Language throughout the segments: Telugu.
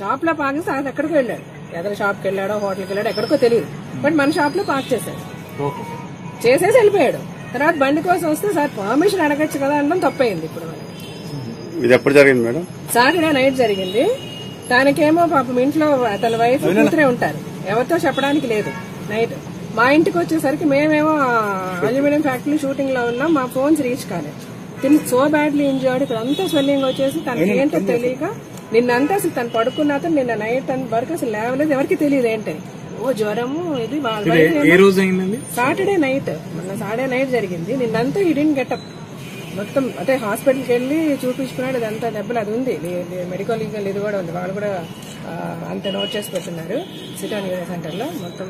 షాప్లో పార్క్ చేస్తే ఆయన ఎక్కడికి వెళ్ళాడు. ఎదరు షాప్కి వెళ్ళాడో హోటల్కి వెళ్ళాడో ఎక్కడికో తెలియదు. బట్ మన షాప్లో పార్క్ చేశాడు. ఓకే. చేసేసి వెళ్ళిపోయాడు. తర్వాత బండి కోసం వస్తే సార్ పర్మిషన్ అడగచ్చు కదా అనడం తప్పయింది ఇప్పుడు. ఇది ఎప్పుడు జరిగింది మేడం? సాటర్డే నైట్ జరిగింది. తనకేమో పాపం ఇంట్లో తన వైఫ్ కూతురే ఉంటారు. ఎవరితో చెప్పడానికి లేదు. నైట్ మా ఇంటికి వచ్చేసరికి మేమేమో అల్యూమినియం ఫ్యాక్టరీ షూటింగ్లో ఉన్నాం. మా ఫోన్స్ రీచ్ కాలేదు. తిని సో బ్యాడ్లీ ఇంజర్డ్ ఇక్కడ అంతా స్వెల్లింగ్ వచ్చేసి తనకి ఏంటో తెలియక నిన్నంతా అసలు తను పడుకున్న అతను నిన్న నైట్ వరకు అసలు లేవలేదు. ఎవరికి తెలియదు ఏంటని ఓ జ్వరము ఇది సాటర్డే నైట్ మొన్న సాటర్డే నైట్ జరిగింది. నిన్నంతా ఈ డెంట్ గెటప్ మొత్తం అంటే హాస్పిటల్కి వెళ్ళి చూపించుకున్నాడు. ఇదంతా దెబ్బలు అది ఉంది. మెడికల్ లీగల్ ఇది కూడా ఉంది. వాళ్ళు కూడా అంత నోట్ చేసి పెట్టున్నారు. సిటా సెంటర్లో మొత్తం.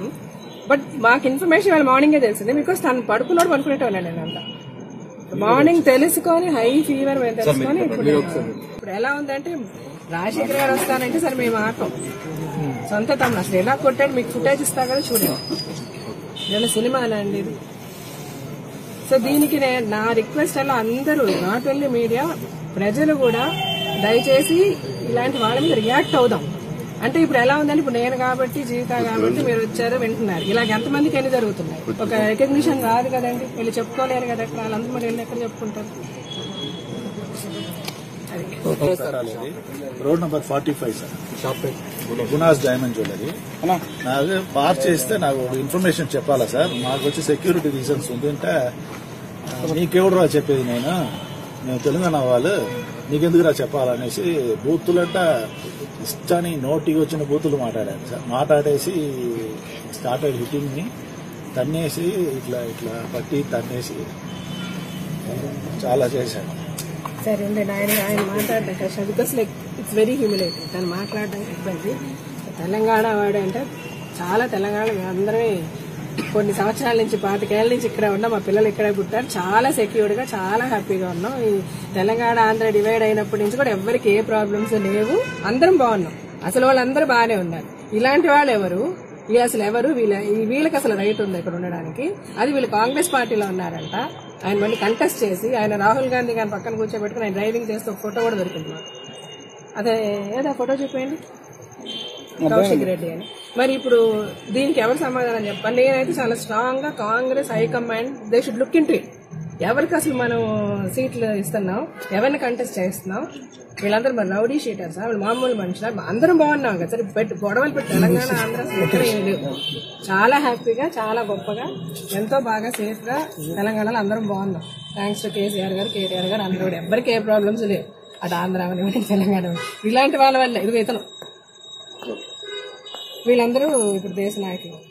బట్ మాకు ఇన్ఫర్మేషన్ వాళ్ళ మార్నింగే తెలిసింది. బికాస్ తను పడుకున్నాడు పడుకునేట్టు ఉన్నాను నేను అంతా మార్నింగ్ తెలుసుకొని హై ఫీవర్ తెలుసుకొని ఇప్పుడు ఇప్పుడు ఎలా ఉందంటే రాజశేఖర్ గారు వస్తానంటే సరే మేము ఆటం సొంత తమ్ముడు అసలు ఎలా కొట్టాడు మీకు ఫుటేజ్ ఇస్తా కదా చూడండి. నేను సినిమా అండి ఇది సో దీనికి నా రిక్వెస్ట్ అలా అందరూ నాట్ ఓన్లీ మీడియా ప్రజలు కూడా దయచేసి ఇలాంటి వాళ్ళ మీద రియాక్ట్ అవుదాం. అంటే ఇప్పుడు ఎలా ఉందని ఇప్పుడు నేను కాబట్టి జీవిత కాబట్టి మీరు వచ్చారు వింటున్నారు. ఇలాగ ఎంతమందికి ఎన్ని జరుగుతున్నాయి? ఒక రికగ్నిషన్ రాదు కదండి. వీళ్ళు చెప్పుకోలేరు కదా ఎక్కడ వాళ్ళందరూ మరి వెళ్ళి ఎక్కడ చెప్పుకుంటారు? Road number forty five sir. Shop గునాస్ diamond jewellery. నాకు పార్క్ చేస్తే నాకు ఇన్ఫర్మేషన్ చెప్పాలా సార్? మాకు వచ్చి సెక్యూరిటీ రీజన్స్ ఉంది అంటే నీకెవడురా చెప్పేది నేను? మేము తెలంగాణ వాళ్ళు నీకెందుకురా చెప్పాలనేసి బూతులంట ఇష్టాన్ని నోటికి వచ్చిన బూతులు మాట్లాడాను సార్. మాట్లాడేసి స్టార్టెడ్ హిట్టింగ్ని తన్నేసి ఇట్లా ఇట్లా పట్టి తన్నేసి చాలా చేశాను. సరే ఉండండి ఆయన ఆయన మాట్లాడడం కష్టం. Because like it's very humiliating తను మాట్లాడడం ఇబ్బంది. తెలంగాణ వాడు అంటే చాలా తెలంగాణ మేము అందరమే కొన్ని సంవత్సరాల నుంచి పాతికేళ్ళ నుంచి ఇక్కడే ఉన్నాం. మా పిల్లలు ఇక్కడే పుట్టారు. చాలా సెక్యూర్డ్గా చాలా హ్యాపీగా ఉన్నాం. ఈ తెలంగాణ ఆంధ్ర డివైడ్ అయినప్పటి నుంచి కూడా ఎవరికి ఏ ప్రాబ్లమ్స్ లేవు. అందరం బాగున్నాం. అసలు వాళ్ళందరూ బాగానే ఉన్నారు. ఇలాంటి వాళ్ళు ఎవరు? వీళ్ళు అసలు ఎవరు? వీళ్ళ ఈ వీళ్ళకి అసలు రైట్ ఉంది ఇక్కడ ఉండడానికి? అది వీళ్ళు కాంగ్రెస్ పార్టీలో ఉన్నారంట. ఆయన మళ్ళీ కంటెస్ట్ చేసి ఆయన రాహుల్ గాంధీ గారిని పక్కన కూర్చోబెట్టుకుని ఆయన డ్రైవింగ్ చేస్తే ఒక ఫోటో కూడా దొరికింది మాకు. అదే ఏదో ఫోటో చూపేయండి? కౌశిక్ రెడ్డి అని. మరి ఇప్పుడు దీనికి ఎవరు సమాధానం చెప్పండి నేనైతే చాలా స్ట్రాంగ్గా Congress high command they should look into it ఎవరికి అసలు మనం సీట్లు ఇస్తున్నాం? ఎవరిని కంటెస్ట్ చేస్తున్నాం? వీళ్ళందరూ మరి రౌడీ షీటర్స్ వాళ్ళు మామూలు మనుషులు? అందరం బాగున్నాం కదా సరే. పెట్టి గొడవలు పెట్టి తెలంగాణ ఆంధ్ర చాలా హ్యాపీగా చాలా గొప్పగా ఎంతో బాగా సేఫ్గా తెలంగాణలో అందరం బాగున్నాం. థ్యాంక్స్ టు కేసీఆర్ గారు కేటీఆర్ గారు అందరూ కూడా. ఎవరికి ఏ ప్రాబ్లమ్స్ లేవు. అటు ఆంధ్ర అవనివ్వండి తెలంగాణ. ఇలాంటి వాళ్ళ వల్ల. ఇది ఇతను. వీళ్ళందరూ ఇప్పుడు దేశ నాయకులు.